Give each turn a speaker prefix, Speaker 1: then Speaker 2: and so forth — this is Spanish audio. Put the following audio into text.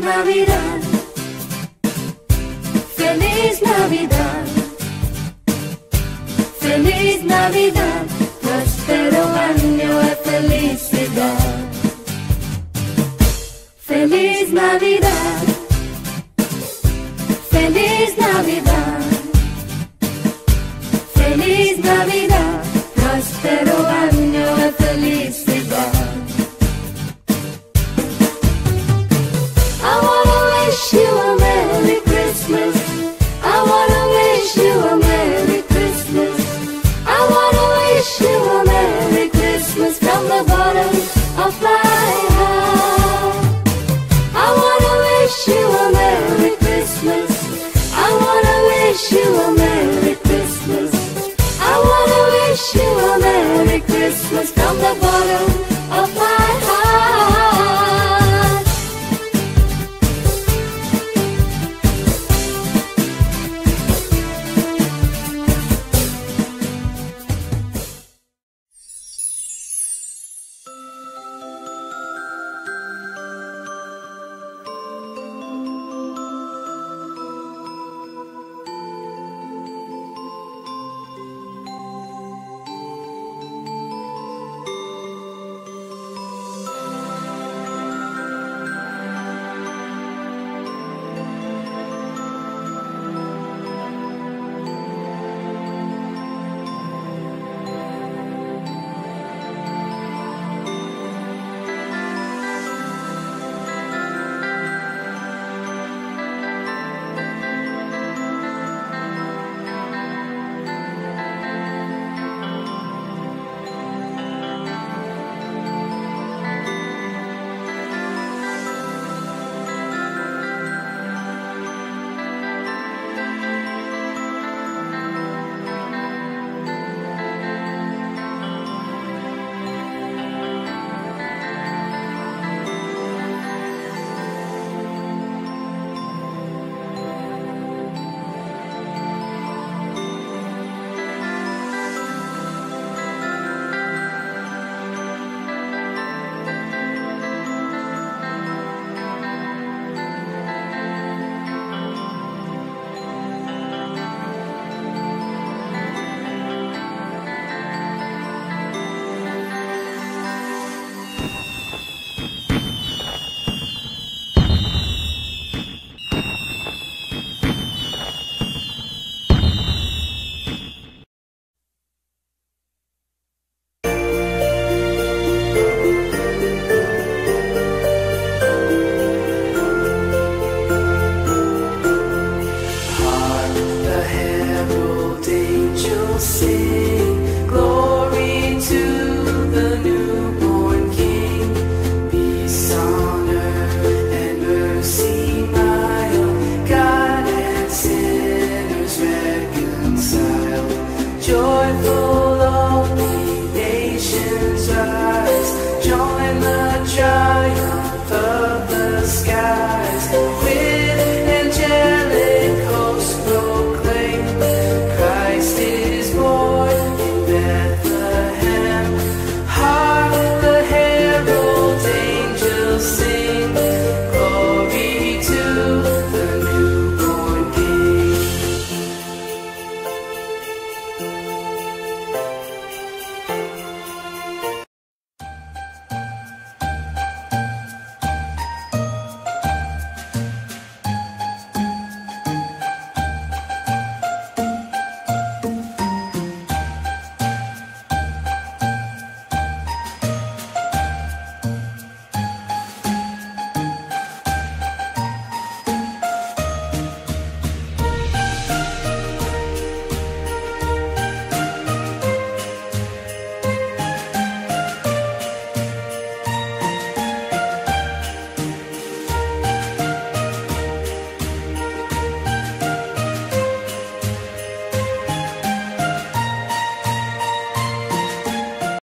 Speaker 1: Feliz Navidad. Feliz Navidad. Feliz Navidad. Prospero año de felicidad. Feliz Navidad. I wanna wish you a Merry Christmas. I wanna wish you a Merry Christmas from the bottom